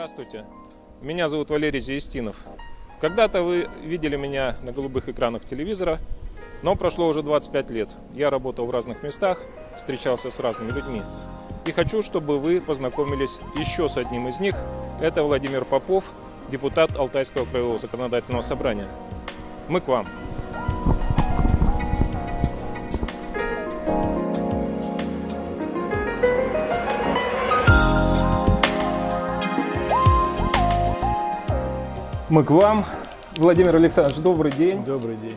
Здравствуйте. Меня зовут Валерий Зиестинов. Когда-то вы видели меня на голубых экранах телевизора, но прошло уже 25 лет. Я работал в разных местах, встречался с разными людьми. И хочу, чтобы вы познакомились еще с одним из них. Это Владимир Попов, депутат Алтайского краевого законодательного собрания. Мы к вам. Мы к вам. Владимир Александрович, добрый день. Добрый день.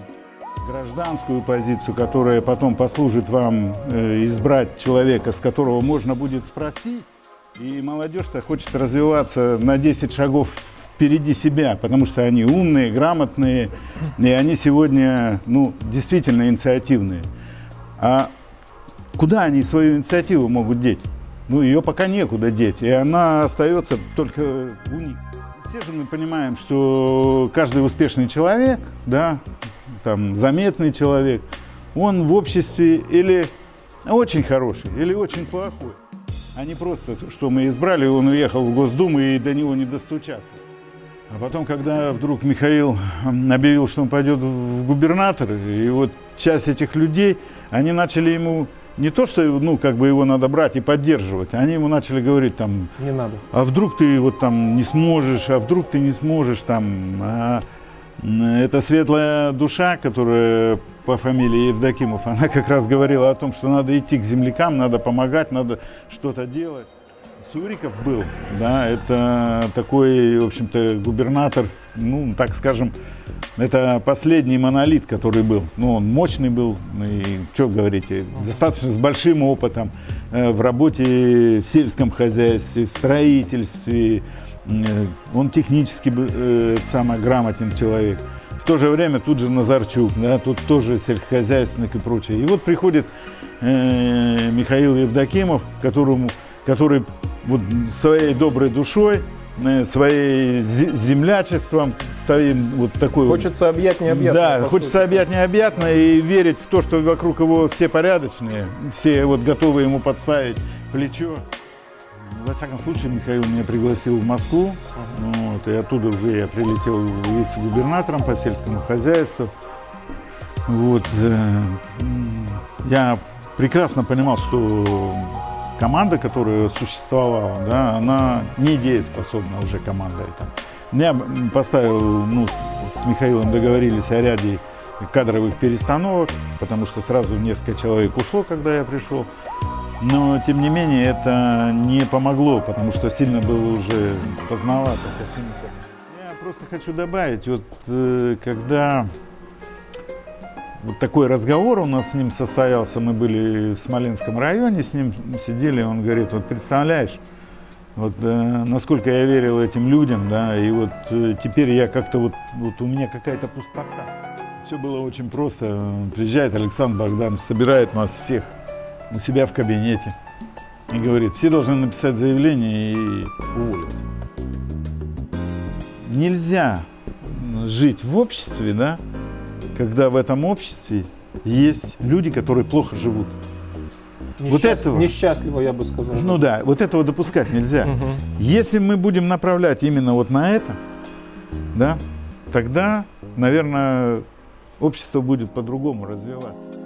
Гражданскую позицию, которая потом послужит вам э, избрать человека, с которого можно будет спросить. И молодежь-то хочет развиваться на 10 шагов впереди себя, потому что они умные, грамотные, и они сегодня, ну, действительно инициативные. А куда они свою инициативу могут деть? Ну, ее пока некуда деть, и она остается только у них все же мы понимаем, что каждый успешный человек, да, там, заметный человек, он в обществе или очень хороший, или очень плохой. А не просто, что мы избрали, он уехал в Госдуму и до него не достучаться. А потом, когда вдруг Михаил объявил, что он пойдет в губернаторы, и вот часть этих людей, они начали ему не то, что ну, как бы его надо брать и поддерживать, они ему начали говорить там, не надо. А вдруг ты вот там не сможешь, а вдруг ты не сможешь там. А, эта светлая душа, которая по фамилии Евдокимов, она как раз говорила о том, что надо идти к землякам, надо помогать, надо что-то делать. Суриков был, да, это такой, в общем-то, губернатор, ну, так скажем, это последний монолит, который был. Ну, он мощный был, и что говорите, достаточно с большим опытом э, в работе в сельском хозяйстве, в строительстве. Э, он технически э, самый грамотен человек. В то же время тут же Назарчук, да, тут тоже сельскохозяйственник и прочее. И вот приходит э, Михаил Евдокимов, которому, который вот своей доброй душой Э, своей землячеством, стоим вот такой Хочется объять необъятное. Да, хочется сути. объять необъятное и верить в то, что вокруг его все порядочные, все вот готовы ему подставить плечо. Во всяком случае, Михаил меня пригласил в Москву, вот, и оттуда уже я прилетел вице-губернатором по сельскому хозяйству. Вот, э, я прекрасно понимал, что команда, которая существовала, да, она не дееспособна уже команда эта. Я поставил, ну, с, с Михаилом договорились о ряде кадровых перестановок, потому что сразу несколько человек ушло, когда я пришел. Но, тем не менее, это не помогло, потому что сильно было уже поздновато. Я просто хочу добавить, вот э, когда вот такой разговор у нас с ним состоялся. Мы были в Смоленском районе, с ним сидели, он говорит, вот представляешь, вот э, насколько я верил этим людям, да, и вот э, теперь я как-то вот, вот у меня какая-то пустота. Все было очень просто. Приезжает Александр Богданович, собирает нас всех у себя в кабинете и говорит, все должны написать заявление и уволиться. Нельзя жить в обществе, да, когда в этом обществе есть люди, которые плохо живут. Несчаст... Вот этого, несчастливо, я бы сказал. Ну да, вот этого допускать нельзя. Угу. Если мы будем направлять именно вот на это, да, тогда, наверное, общество будет по-другому развиваться.